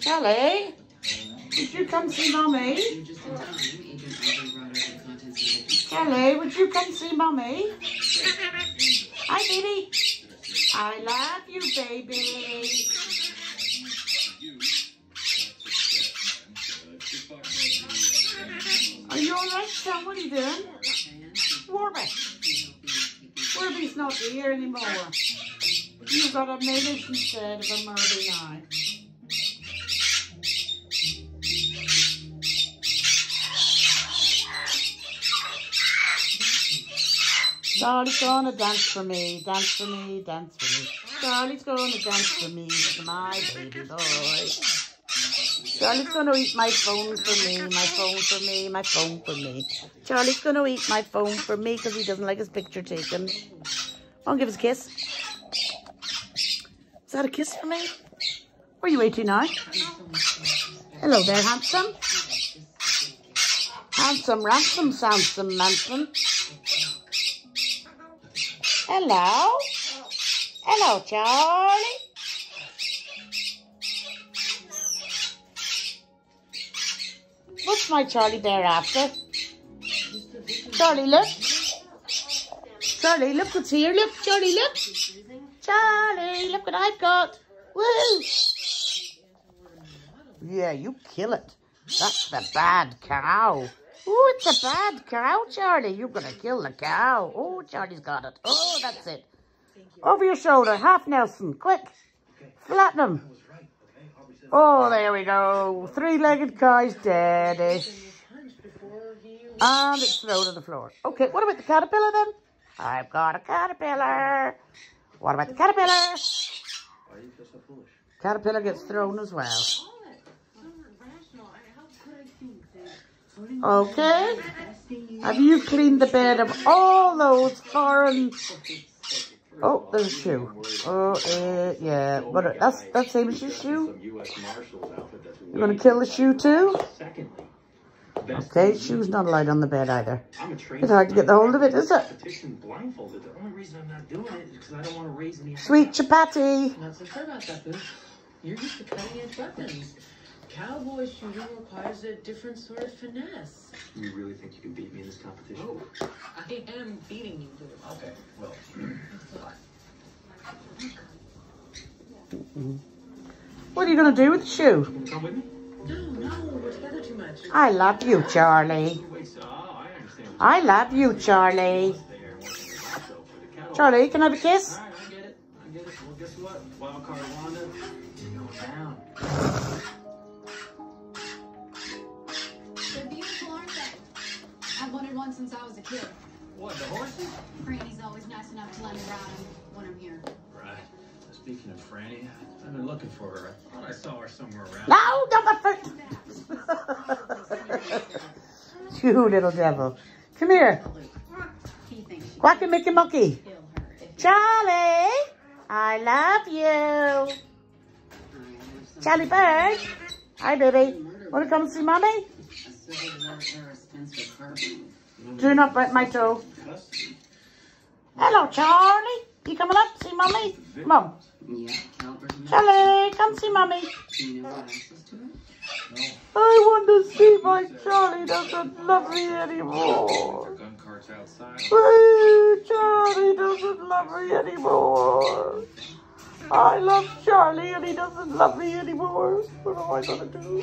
Charlie, would you come see mommy? Kelly, would you come see mommy? Hi, baby. I love you, baby. Are you alright, son? What are you doing? Warby. Warby's not here anymore. You've got a Minish instead of a Murby now. Charlie's gonna dance for me, dance for me, dance for me. Charlie's gonna dance for me, my baby boy. Charlie's gonna eat my phone for me, my phone for me, my phone for me. Charlie's gonna eat my phone for me because he doesn't like his picture taken. I'll give us a kiss. Is that a kiss for me? Are you waiting now? Hello there, handsome. Handsome, ransom, handsome, handsome. Hello? Hello, Charlie. What's my Charlie Bear after? Charlie, look. Charlie, look what's here. Look, Charlie, look. Charlie, look what I've got. Woo! Yeah, you kill it. That's the bad cow. Oh, it's a bad cow, Charlie. You're going to kill the cow. Oh, Charlie's got it. Oh, that's it. Over your shoulder. Half Nelson. Quick. Flatten him. Oh, there we go. Three-legged guy's deadish. And it's thrown to the floor. Okay, what about the caterpillar then? I've got a caterpillar. What about the caterpillar? Caterpillar gets thrown as well. Okay. Have you cleaned the bed of all those foreign... Oh, there's a shoe. Oh, uh, yeah. But that's that's same as your shoe. You're going to kill the shoe too? Okay, shoe's not allowed on the bed either. It's hard to get the hold of it, is it? Sweet chapati. About that. You're used to cutting edge weapons. Cowboy shooting requires a different sort of finesse. You really think you can beat me in this competition? Oh, I am beating you, Boo. Okay, well, What are you going to do with the shoe? come with me. No, no, we're together too much. I love you, Charlie. Wait, so, oh, I love you, Charlie. There, one thing also for the cattle. Charlie, can I have a kiss? All right, I get it. I get it. Well, guess what? Wild card since I was a kid. What, the horses? Granny's always nice enough to let me ride them when I'm here. Right. Speaking of Franny, I've been looking for her. I thought I saw her somewhere around. No, don't my foot. you little devil. Come here. He Quack and Mickey Monkey. kill her if Charlie, I love you. Charlie Bird. Hi, baby. Want to come see mommy? Do not bite my toe. Hello, Charlie. You coming up? See on. Yeah, Charlie, come see to it? I want to see my Charlie doesn't love me anymore. Charlie doesn't love me anymore. I love Charlie and he doesn't love me anymore. What am I gonna do?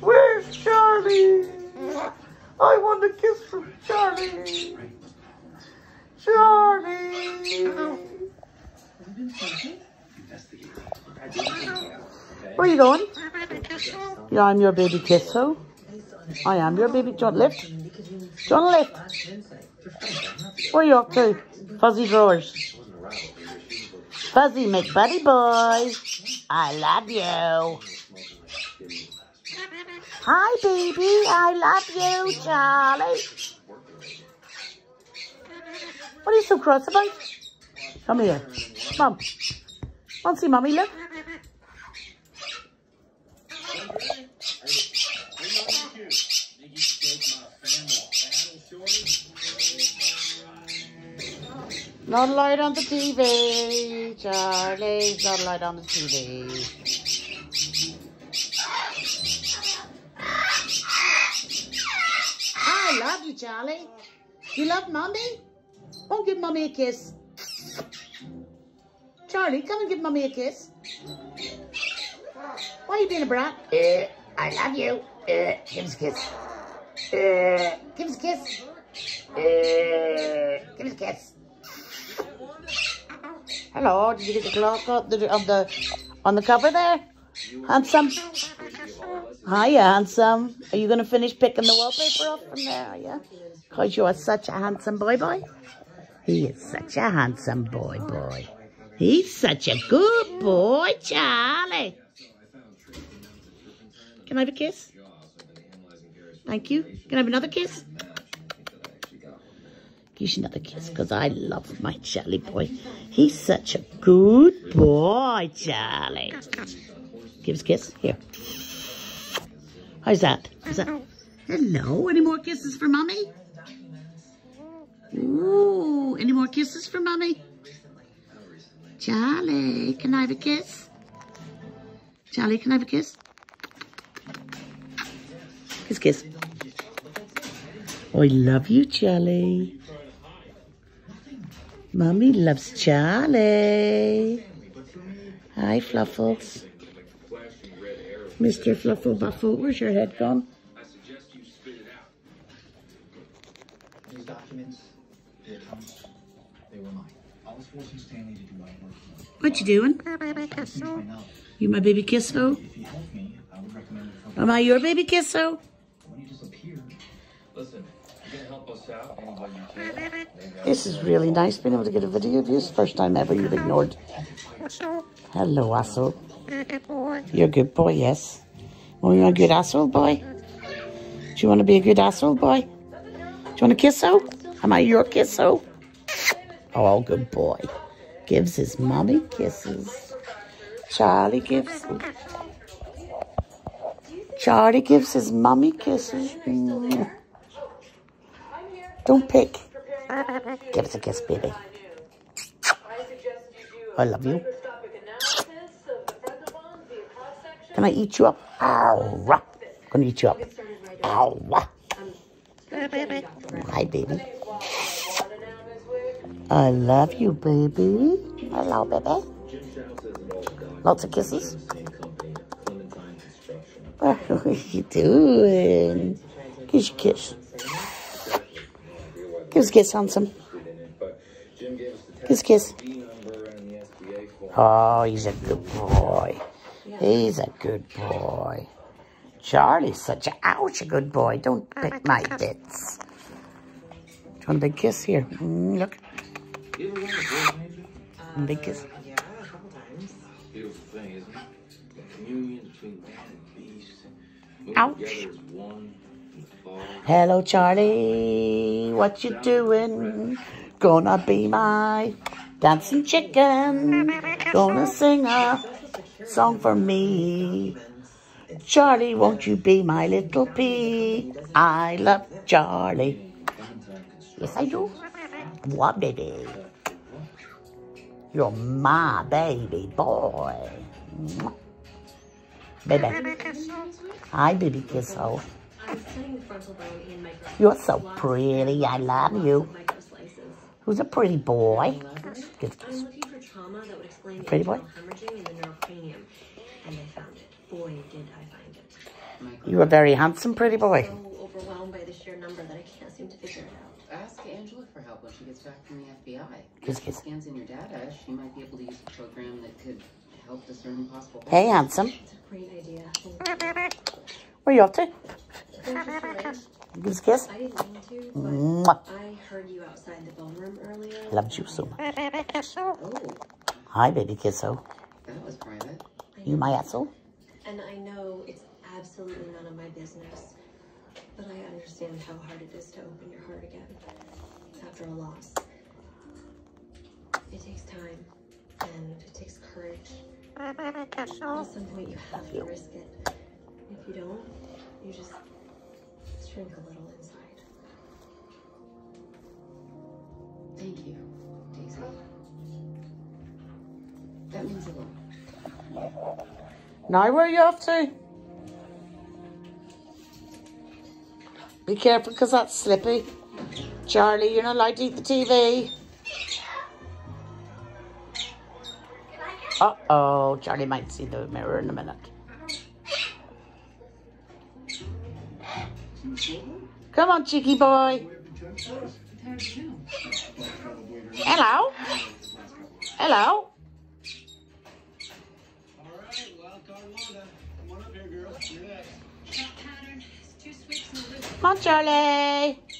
Where's Charlie? I want a kiss from Charlie. Charlie. Where are you going? Yeah, I'm your baby kiss, so. I am your baby. You want a lift? Where are you up to? Fuzzy drawers. Fuzzy McBuddy boy. I love you. Hi, baby. I love you, Charlie. What are you so cross about? Come here. On. Want to see mommy, look? Not a light on the TV, Charlie. Not a light on the TV. Charlie? You love Mommy? Come give Mommy a kiss. Charlie, come and give Mommy a kiss. Why are you being a brat? Uh, I love you. Uh, give us a kiss. Uh, give us a kiss. Uh, give us a kiss. Hello, did you get the clock the, on the, on the cover there? Handsome? Hiya, handsome. Are you going to finish picking the wallpaper off from there, you? Because you are such a handsome boy, boy. He is such a handsome boy, boy. He's such a good boy, Charlie. Can I have a kiss? Thank you. Can I have another kiss? Give you another kiss because I love my Charlie boy. He's such a good boy, Charlie. Give us a kiss. Here. How's that? Hello. Any more kisses for mommy? Ooh, any more kisses for mommy? Charlie, can I have a kiss? Charlie, can I have a kiss? Kiss, kiss. Oh, I love you, Charlie. Mummy loves Charlie. Hi, Fluffles. Mr. Fluffle Buffle, where's your head gone? I suggest you spit it out. These documents, the accounts, they were mine. I was forcing Stanley to do my work. What you doing? Find out. You my baby kisso? If he helped me, I would recommend Am I your baby kisso? when he disappeared. Listen, you can help us out anybody you can. This is really nice being able to get a video of you. It's the first time ever you've ignored. Hello, asshole. You're a good boy, yes. Well, you're a good asshole boy. Do you want to be a good asshole boy? Do you want a kisso? Am I your kisso? Oh, good boy. Gives his mommy kisses. Charlie gives. Charlie gives his mommy kisses. Don't pick. Give us a kiss, baby. I love you. Can I eat you up? Ow! Gonna eat you up. Ow! Hi, baby. I love you, baby. Hello, baby. Lots of kisses. What are you doing? Kiss your kiss. Give us a kiss, handsome. Kiss, kiss. Oh, he's a good boy. He's a good boy. Charlie's such a ouch a good boy. Don't pick my bits. Do you want a big kiss here? Mm, look. A big kiss. Yeah, a couple times. Beautiful thing, isn't it? Communion between man and beast. Moving Ouch. together as in the fall. Hello, Charlie. What you doing? Gonna be my dancing chicken. Gonna sing a song for me. Charlie, won't you be my little pea? I love Charlie. Yes, I do. What, baby? You're my baby boy. Baby. Hi, baby kiss hole. I'm cutting the frontal bone in micro. You're so pretty. I love you. Who's a pretty boy? Kiss. Looking for trauma that would explain the Pretty boy? internal hemorrhaging in the neurocranium, and I found it. Boy, did I find it. You are very handsome, pretty boy. I'm So overwhelmed by the sheer number that I can't seem to figure it out. Ask Angela for help when she gets back from the FBI. Kiss, If kiss. she scans in your data, she might be able to use a program that could help discern possible. Hey, handsome. It's a great idea. Thank you. Where you off to? Thank you for. Give us a kiss. I didn't mean to, but Mwah. I heard you outside the bone room earlier. Loved you so much. Oh, Hi, baby kisso. that was private. You my asshole? And I know it's absolutely none of my business, but I understand how hard it is to open your heart again after a loss. It takes time and it takes courage. At some point, you have to risk it. If you don't, you just shrink a little inside. Thank you, Daisy. That means a lot. Now where are you off to? Be careful because that's slippy. Charlie, you're not allowed to eat the TV. Uh-oh, Charlie might see the mirror in a minute. Come on, cheeky boy. Hello. Hello. Come on, Charlie.